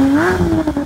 Oh,